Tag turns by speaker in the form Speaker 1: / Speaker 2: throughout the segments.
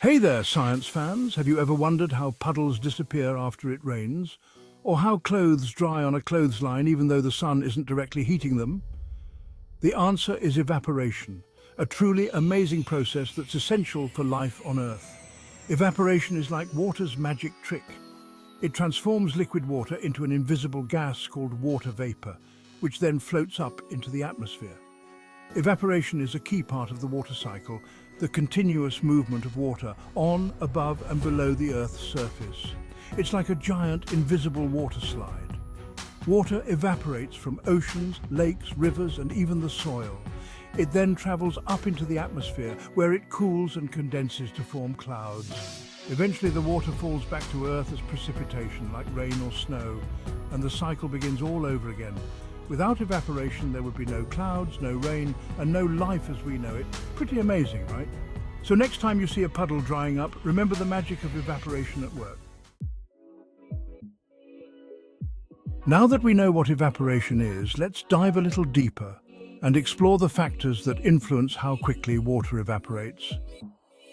Speaker 1: Hey there, science fans. Have you ever wondered how puddles disappear after it rains? Or how clothes dry on a clothesline even though the sun isn't directly heating them? The answer is evaporation, a truly amazing process that's essential for life on Earth. Evaporation is like water's magic trick. It transforms liquid water into an invisible gas called water vapor, which then floats up into the atmosphere. Evaporation is a key part of the water cycle, the continuous movement of water on, above and below the Earth's surface. It's like a giant invisible water slide. Water evaporates from oceans, lakes, rivers and even the soil. It then travels up into the atmosphere where it cools and condenses to form clouds. Eventually the water falls back to Earth as precipitation like rain or snow and the cycle begins all over again. Without evaporation there would be no clouds, no rain and no life as we know it. Pretty amazing, right? So next time you see a puddle drying up, remember the magic of evaporation at work. Now that we know what evaporation is, let's dive a little deeper and explore the factors that influence how quickly water evaporates.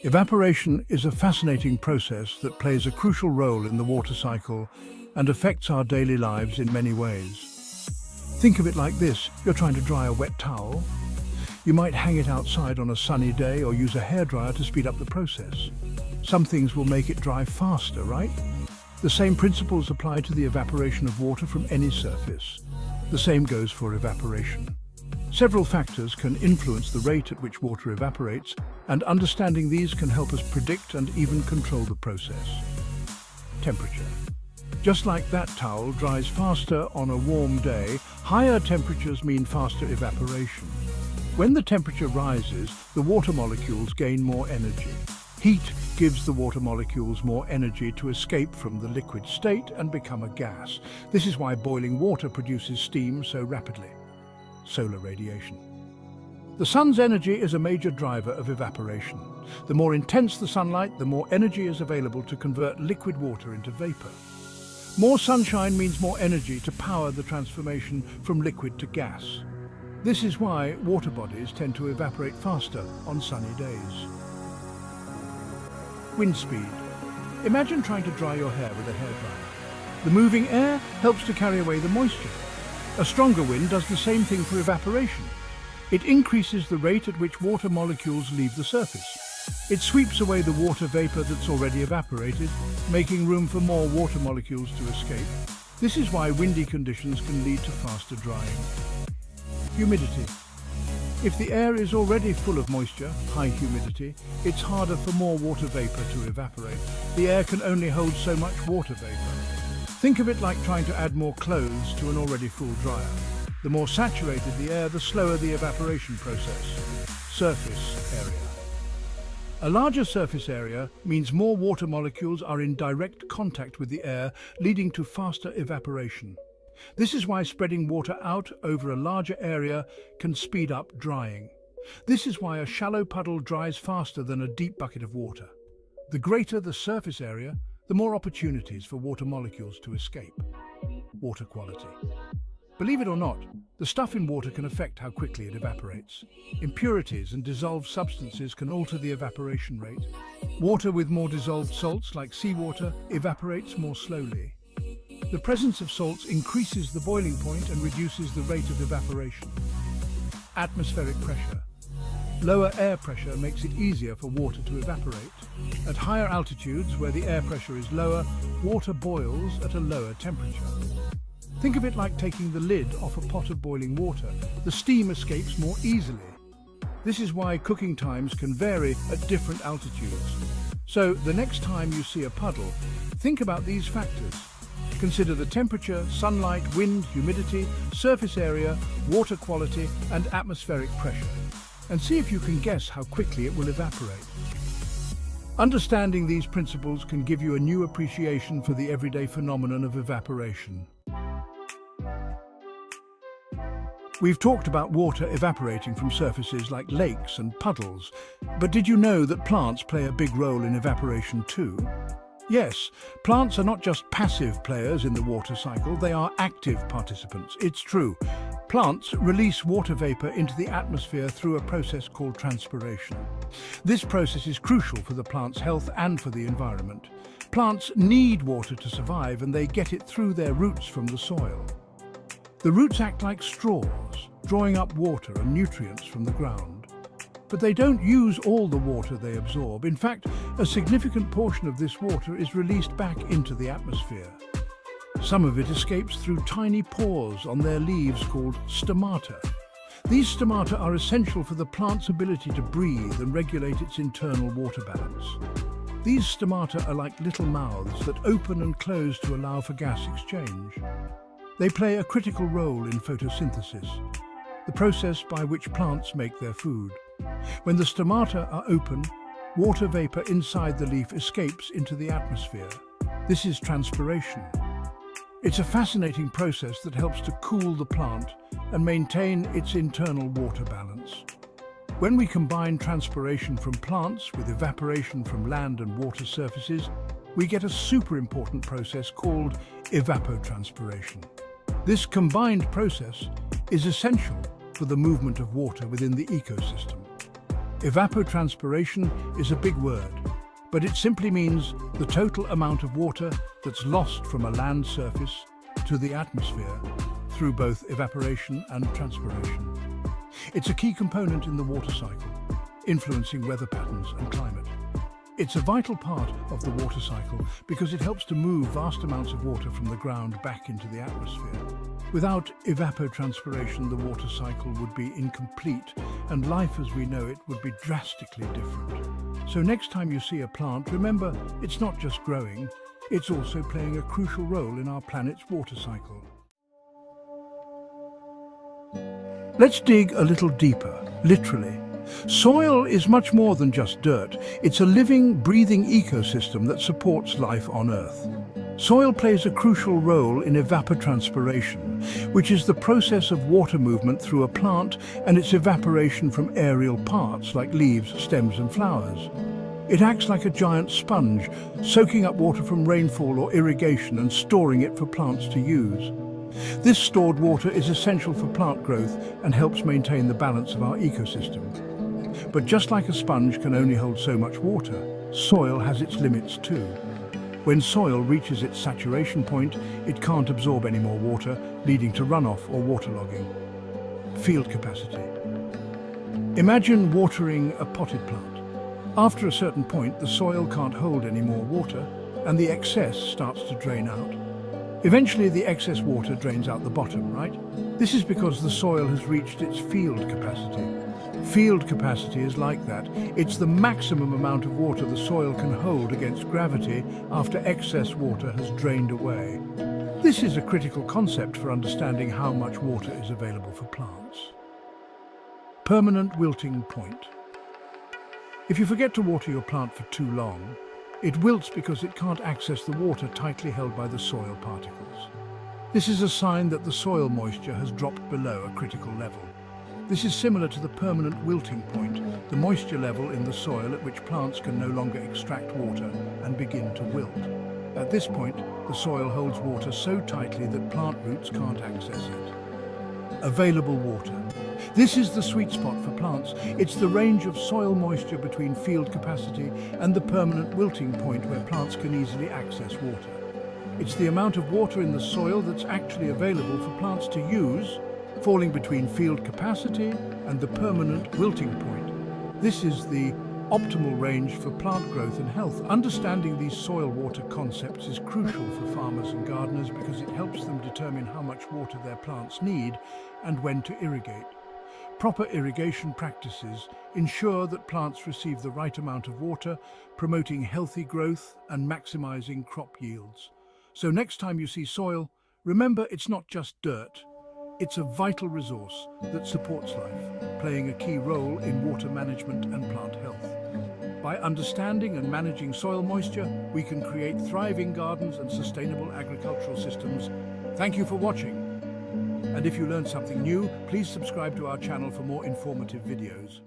Speaker 1: Evaporation is a fascinating process that plays a crucial role in the water cycle and affects our daily lives in many ways. Think of it like this. You're trying to dry a wet towel. You might hang it outside on a sunny day or use a hairdryer to speed up the process. Some things will make it dry faster, right? The same principles apply to the evaporation of water from any surface. The same goes for evaporation. Several factors can influence the rate at which water evaporates, and understanding these can help us predict and even control the process. Temperature. Just like that towel dries faster on a warm day, higher temperatures mean faster evaporation. When the temperature rises, the water molecules gain more energy. Heat gives the water molecules more energy to escape from the liquid state and become a gas. This is why boiling water produces steam so rapidly solar radiation. The sun's energy is a major driver of evaporation. The more intense the sunlight, the more energy is available to convert liquid water into vapor. More sunshine means more energy to power the transformation from liquid to gas. This is why water bodies tend to evaporate faster on sunny days. Wind speed. Imagine trying to dry your hair with a hairdryer. The moving air helps to carry away the moisture. A stronger wind does the same thing for evaporation. It increases the rate at which water molecules leave the surface. It sweeps away the water vapour that's already evaporated, making room for more water molecules to escape. This is why windy conditions can lead to faster drying. Humidity. If the air is already full of moisture, high humidity, it's harder for more water vapour to evaporate. The air can only hold so much water vapour. Think of it like trying to add more clothes to an already full dryer. The more saturated the air, the slower the evaporation process. Surface area. A larger surface area means more water molecules are in direct contact with the air, leading to faster evaporation. This is why spreading water out over a larger area can speed up drying. This is why a shallow puddle dries faster than a deep bucket of water. The greater the surface area, the more opportunities for water molecules to escape. Water quality. Believe it or not, the stuff in water can affect how quickly it evaporates. Impurities and dissolved substances can alter the evaporation rate. Water with more dissolved salts, like seawater, evaporates more slowly. The presence of salts increases the boiling point and reduces the rate of evaporation. Atmospheric pressure. Lower air pressure makes it easier for water to evaporate. At higher altitudes, where the air pressure is lower, water boils at a lower temperature. Think of it like taking the lid off a pot of boiling water. The steam escapes more easily. This is why cooking times can vary at different altitudes. So the next time you see a puddle, think about these factors. Consider the temperature, sunlight, wind, humidity, surface area, water quality and atmospheric pressure and see if you can guess how quickly it will evaporate. Understanding these principles can give you a new appreciation for the everyday phenomenon of evaporation. We've talked about water evaporating from surfaces like lakes and puddles, but did you know that plants play a big role in evaporation too? Yes, plants are not just passive players in the water cycle, they are active participants. It's true. Plants release water vapour into the atmosphere through a process called transpiration. This process is crucial for the plant's health and for the environment. Plants need water to survive and they get it through their roots from the soil. The roots act like straws, drawing up water and nutrients from the ground. But they don't use all the water they absorb. In fact, a significant portion of this water is released back into the atmosphere. Some of it escapes through tiny pores on their leaves called stomata. These stomata are essential for the plant's ability to breathe and regulate its internal water balance. These stomata are like little mouths that open and close to allow for gas exchange. They play a critical role in photosynthesis, the process by which plants make their food. When the stomata are open, water vapour inside the leaf escapes into the atmosphere. This is transpiration. It's a fascinating process that helps to cool the plant and maintain its internal water balance. When we combine transpiration from plants with evaporation from land and water surfaces, we get a super important process called evapotranspiration. This combined process is essential for the movement of water within the ecosystem. Evapotranspiration is a big word, but it simply means the total amount of water that's lost from a land surface to the atmosphere through both evaporation and transpiration. It's a key component in the water cycle, influencing weather patterns and climate. It's a vital part of the water cycle because it helps to move vast amounts of water from the ground back into the atmosphere. Without evapotranspiration, the water cycle would be incomplete and life as we know it would be drastically different. So next time you see a plant, remember it's not just growing, it's also playing a crucial role in our planet's water cycle. Let's dig a little deeper, literally. Soil is much more than just dirt. It's a living, breathing ecosystem that supports life on Earth. Soil plays a crucial role in evapotranspiration, which is the process of water movement through a plant and its evaporation from aerial parts like leaves, stems and flowers. It acts like a giant sponge, soaking up water from rainfall or irrigation and storing it for plants to use. This stored water is essential for plant growth and helps maintain the balance of our ecosystem. But just like a sponge can only hold so much water, soil has its limits too. When soil reaches its saturation point, it can't absorb any more water, leading to runoff or waterlogging. Field capacity. Imagine watering a potted plant. After a certain point, the soil can't hold any more water, and the excess starts to drain out. Eventually the excess water drains out the bottom, right? This is because the soil has reached its field capacity. Field capacity is like that. It's the maximum amount of water the soil can hold against gravity after excess water has drained away. This is a critical concept for understanding how much water is available for plants. Permanent wilting point. If you forget to water your plant for too long, it wilts because it can't access the water tightly held by the soil particles. This is a sign that the soil moisture has dropped below a critical level. This is similar to the permanent wilting point, the moisture level in the soil at which plants can no longer extract water and begin to wilt. At this point, the soil holds water so tightly that plant roots can't access it. Available water. This is the sweet spot for plants. It's the range of soil moisture between field capacity and the permanent wilting point where plants can easily access water. It's the amount of water in the soil that's actually available for plants to use, falling between field capacity and the permanent wilting point. This is the optimal range for plant growth and health. Understanding these soil water concepts is crucial for farmers and gardeners because it helps them determine how much water their plants need and when to irrigate. Proper irrigation practices ensure that plants receive the right amount of water, promoting healthy growth and maximizing crop yields. So next time you see soil, remember it's not just dirt, it's a vital resource that supports life, playing a key role in water management and plant health. By understanding and managing soil moisture, we can create thriving gardens and sustainable agricultural systems. Thank you for watching. And if you learned something new, please subscribe to our channel for more informative videos.